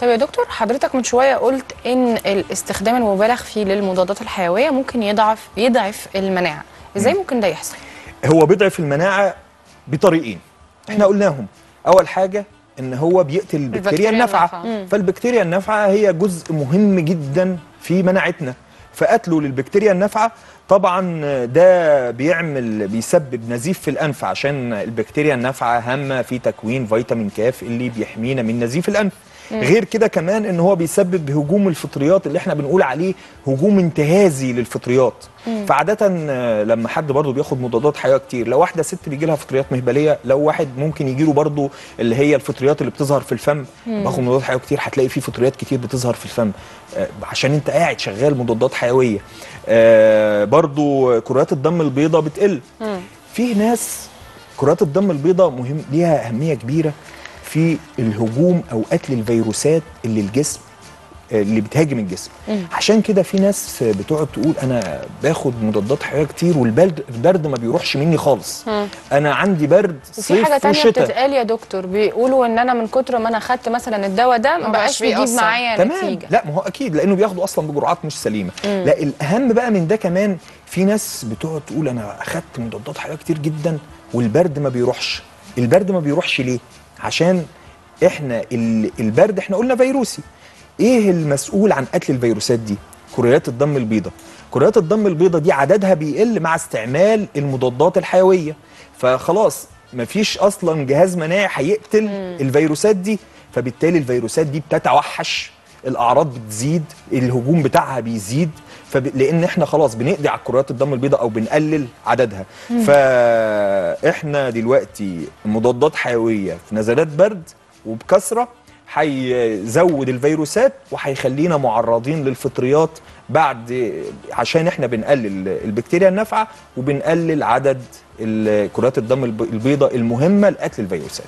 طب يا دكتور حضرتك من شوية قلت إن الاستخدام المبالغ فيه للمضادات الحيوية ممكن يضعف يضعف المناعة. إزاي ممكن ده يحصل؟ هو بيضعف المناعة بطريقين. إحنا قلناهم. أول حاجة إن هو بيقتل البكتيريا النافعة. فالبكتيريا النافعة هي جزء مهم جدا في مناعتنا. فقتله للبكتيريا النافعة طبعا ده بيعمل بيسبب نزيف في الأنف عشان البكتيريا النافعة هامة في تكوين فيتامين كاف اللي بيحمينا من نزيف الأنف. غير كده كمان إن هو بيسبب هجوم الفطريات اللي إحنا بنقول عليه هجوم انتهازي للفطريات. فعادة آه، لما حد برضه بياخد مضادات حيوية كتير لو واحدة ست بيجي لها فطريات مهبلية لو واحد ممكن يجي له برضه اللي هي الفطريات اللي بتظهر في الفم باخد مضادات حيوية كتير هتلاقي فيه فطريات كتير بتظهر في الفم آه، عشان أنت قاعد شغال مضادات حيوية. آه، برضه كرات الدم البيضاء بتقل. في ناس كرات الدم البيضاء مهم ليها أهمية كبيرة في الهجوم أو قتل الفيروسات اللي الجسم اللي بتهاجم الجسم. عشان كده في ناس بتقعد تقول أنا باخد مضادات حيوية كتير والبرد البرد ما بيروحش مني خالص. أنا عندي برد وفي صيف حاجة تانية وشتاء. بتتقال يا دكتور بيقولوا إن أنا من كتر ما أنا خدت مثلا الدواء ده ما بقاش بيجيب. معايا تمام. نتيجة. لا ما هو أكيد لأنه بياخدوا أصلا بجرعات مش سليمة. لا الأهم بقى من ده كمان في ناس بتقعد تقول أنا اخدت مضادات حيوية كتير جدا والبرد ما بيروحش. البرد ما بيروحش ليه؟ عشان إحنا ال- البرد إحنا قلنا فيروسي. إيه المسؤول عن قتل الفيروسات دي؟ كريات الدم البيضاء. كريات الدم البيضاء دي عددها بيقل مع استعمال المضادات الحيوية. فخلاص مفيش أصلا جهاز مناعي هيقتل الفيروسات دي فبالتالي الفيروسات دي بتتوحش. الأعراض بتزيد الهجوم بتاعها بيزيد فب... لأن إحنا خلاص بنقضي على كريات الدم البيضاء أو بنقلل عددها. فاحنا دلوقتي مضادات حيوية في نزلات برد وبكثرة هيزود الفيروسات وهيخلينا معرضين للفطريات بعد عشان إحنا بنقلل البكتيريا النافعة وبنقلل عدد كرات الدم الب- البيضاء المهمة لقتل الفيروسات.